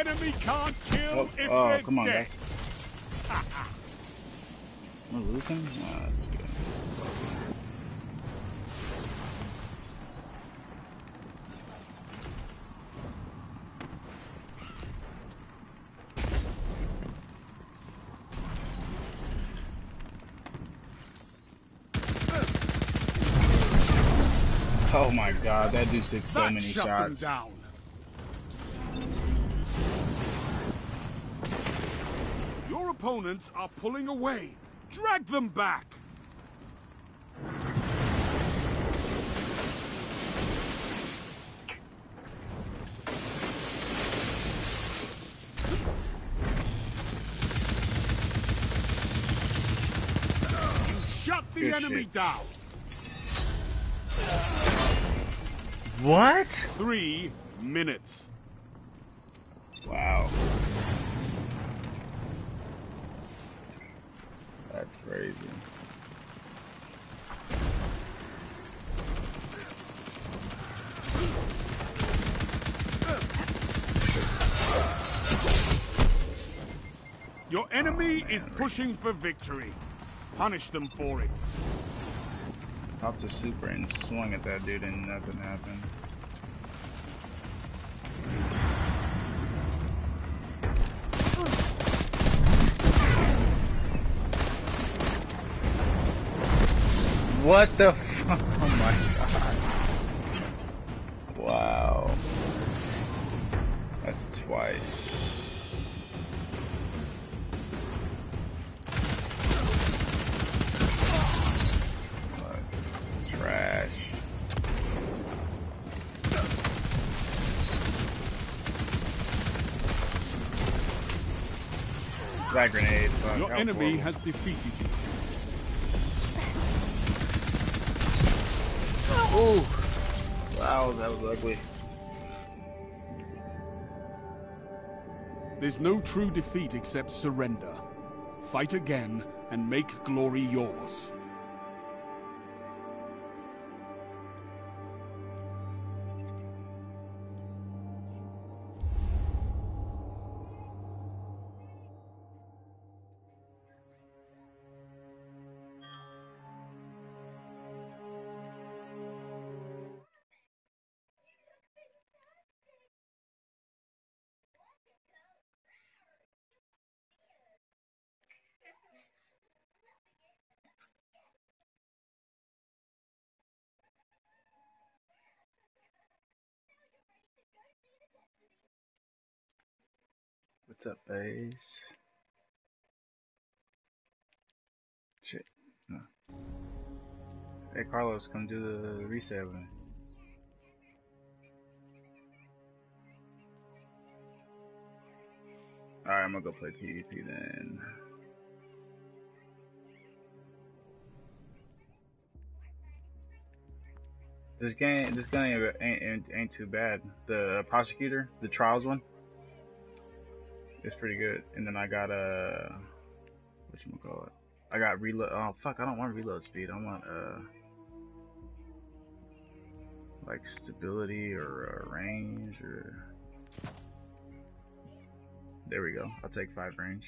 enemy can't kill Oh, if oh they're come on, dead. guys. We're losing? Nah, that's good. That's all good. Oh my god, that dude took so that many shots. down. Opponents are pulling away. Drag them back. You shut the Good enemy shit. down. What? Three minutes. Wow. That's crazy. Your enemy is pushing for victory. Punish them for it. Popped a super and swung at that dude and nothing happened. What the fuck? Oh my god. Wow. That's twice. Trash. That grenade. Fuck, Your enemy has defeated you. Ooh. Wow, that was ugly. There's no true defeat except surrender. Fight again and make glory yours. What's up, base? Shit. No. Hey, Carlos, come do the reset with me. Alright, I'm gonna go play PvP then. This game, this gun ain't, ain't, ain't, ain't too bad. The prosecutor, the trials one, it's pretty good. And then I got a, uh, what you gonna call it? I got reload. Oh fuck, I don't want reload speed. I want uh, like stability or uh, range or. There we go. I'll take five range.